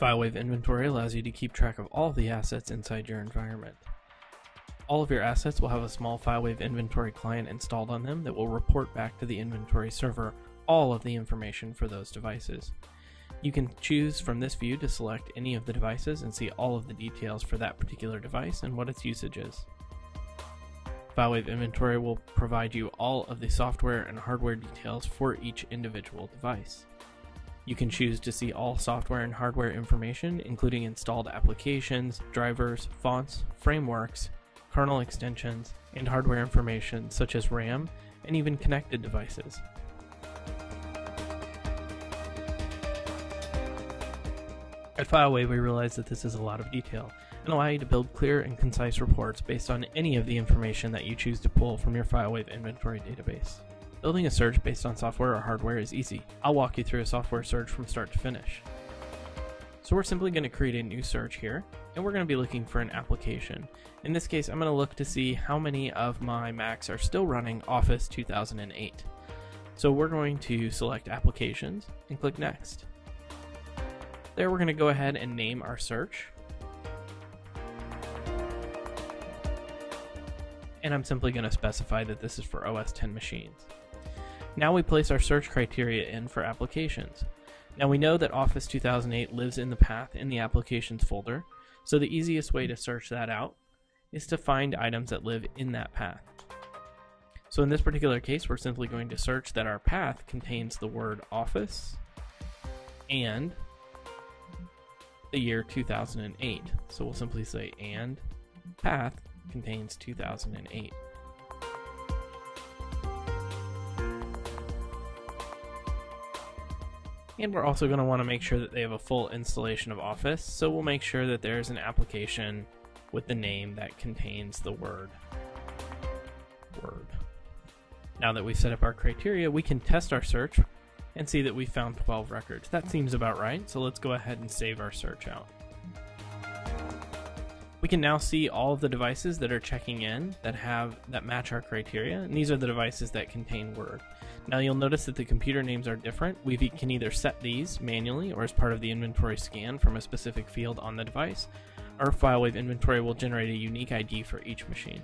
FileWave Inventory allows you to keep track of all the assets inside your environment. All of your assets will have a small FileWave Inventory client installed on them that will report back to the inventory server all of the information for those devices. You can choose from this view to select any of the devices and see all of the details for that particular device and what its usage is. FileWave Inventory will provide you all of the software and hardware details for each individual device. You can choose to see all software and hardware information, including installed applications, drivers, fonts, frameworks, kernel extensions, and hardware information such as RAM and even connected devices. At FileWave, we realize that this is a lot of detail and allow you to build clear and concise reports based on any of the information that you choose to pull from your FileWave inventory database. Building a search based on software or hardware is easy. I'll walk you through a software search from start to finish. So we're simply going to create a new search here, and we're going to be looking for an application. In this case, I'm going to look to see how many of my Macs are still running Office 2008. So we're going to select Applications and click Next. There we're going to go ahead and name our search. And I'm simply going to specify that this is for OS 10 machines. Now we place our search criteria in for applications. Now we know that Office 2008 lives in the path in the applications folder, so the easiest way to search that out is to find items that live in that path. So in this particular case, we're simply going to search that our path contains the word Office and the year 2008. So we'll simply say and path contains 2008. And we're also going to want to make sure that they have a full installation of Office, so we'll make sure that there's an application with the name that contains the word Word. Now that we've set up our criteria, we can test our search and see that we found 12 records. That seems about right, so let's go ahead and save our search out. We can now see all of the devices that are checking in that have that match our criteria, and these are the devices that contain Word. Now you'll notice that the computer names are different. We can either set these manually or as part of the inventory scan from a specific field on the device. Our FileWave inventory will generate a unique ID for each machine.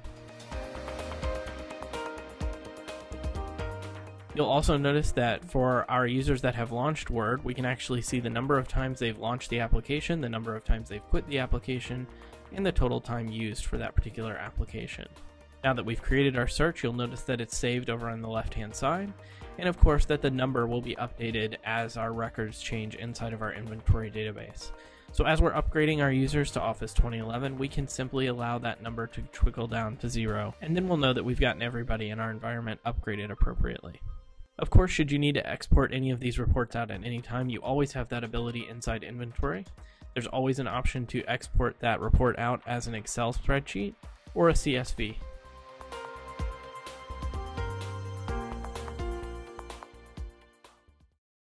You'll also notice that for our users that have launched Word, we can actually see the number of times they've launched the application, the number of times they've quit the application, and the total time used for that particular application. Now that we've created our search, you'll notice that it's saved over on the left hand side, and of course that the number will be updated as our records change inside of our inventory database. So as we're upgrading our users to Office 2011, we can simply allow that number to trickle down to zero, and then we'll know that we've gotten everybody in our environment upgraded appropriately. Of course, should you need to export any of these reports out at any time, you always have that ability inside inventory. There's always an option to export that report out as an Excel spreadsheet or a CSV.